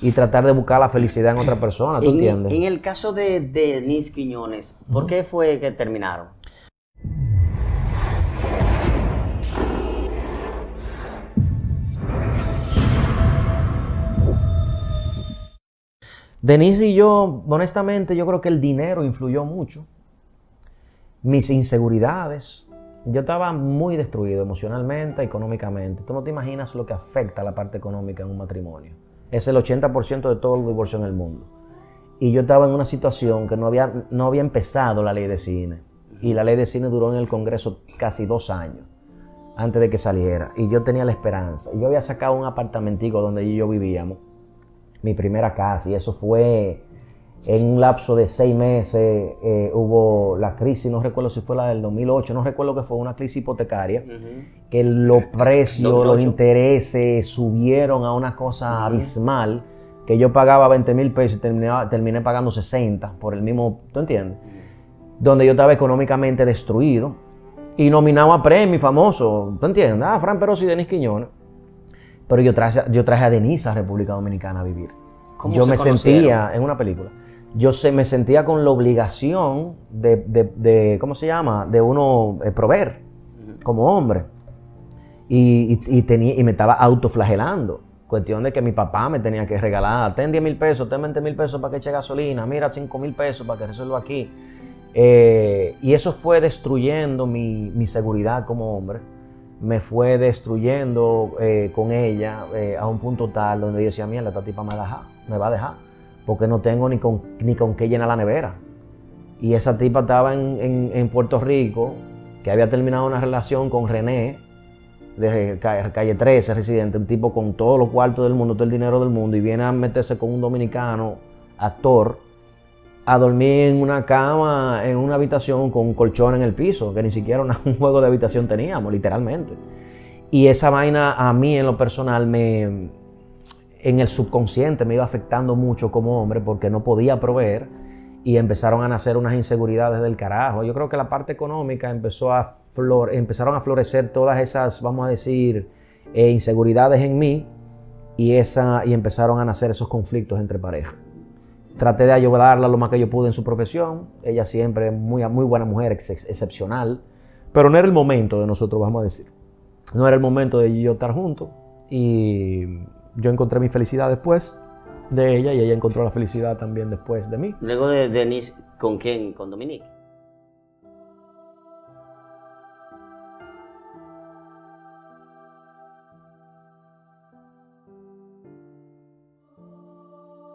y tratar de buscar la felicidad en otra persona, ¿tú En, entiendes? en el caso de, de Denise Quiñones, ¿por qué fue que terminaron? Denise y yo, honestamente, yo creo que el dinero influyó mucho. Mis inseguridades. Yo estaba muy destruido emocionalmente, económicamente. Tú no te imaginas lo que afecta a la parte económica en un matrimonio. Es el 80% de todo el divorcio en el mundo. Y yo estaba en una situación que no había, no había empezado la ley de cine. Y la ley de cine duró en el Congreso casi dos años antes de que saliera. Y yo tenía la esperanza. Y yo había sacado un apartamentico donde yo vivíamos mi primera casa y eso fue en un lapso de seis meses eh, hubo la crisis, no recuerdo si fue la del 2008, no recuerdo que fue una crisis hipotecaria, que los precios, 2008. los intereses subieron a una cosa abismal, que yo pagaba 20 mil pesos y terminaba- terminé pagando 60 por el mismo, ¿tú entiendes? Donde yo estaba económicamente destruido y nominado a premio famoso, ¿tú entiendes? Ah, Fran Perosi y Denis Quiñones. Pero yo traje, yo traje a Denise a República Dominicana a vivir. ¿Cómo yo se me conocieron? sentía, en una película, yo se, me sentía con la obligación de, de- de- ¿cómo se llama? De uno eh, proveer como hombre. Y, y- y tenía, y me estaba autoflagelando. Cuestión de que mi papá me tenía que regalar, ten 10 mil pesos, ten 20 mil pesos para que eche gasolina, mira 5 mil pesos para que resuelva aquí. Eh, y eso fue destruyendo mi, mi seguridad como hombre. Me fue destruyendo eh, con ella eh, a un punto tal donde yo decía, mierda, esta tipa me va a dejar, me va a dejar, porque no tengo ni con, ni con qué llenar la nevera. Y esa tipa estaba en, en- Puerto Rico, que había terminado una relación con René, de ca- calle 13, residente, un tipo con todos los cuartos del mundo, todo el dinero del mundo, y viene a meterse con un dominicano, actor, a dormir en una cama, en una habitación con un colchón en el piso, que ni siquiera un juego de habitación teníamos, literalmente. Y esa vaina a mí en lo personal me, en el subconsciente me iba afectando mucho como hombre porque no podía proveer y empezaron a nacer unas inseguridades del carajo. Yo creo que la parte económica empezó a flor, empezaron a florecer todas esas, vamos a decir, eh, inseguridades en mí y, esa, y empezaron a nacer esos conflictos entre parejas. Traté de ayudarla lo más que yo pude en su profesión. Ella siempre muy, muy buena mujer, ex- excepcional. Pero no era el momento de nosotros, vamos a decir. No era el momento de yo estar juntos. Y yo encontré mi felicidad después de ella y ella encontró la felicidad también después de mí. Luego de Denise, ¿con quién? ¿Con Dominique?